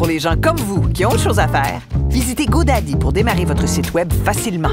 Pour les gens comme vous qui ont autre chose à faire, visitez GoDaddy pour démarrer votre site Web facilement.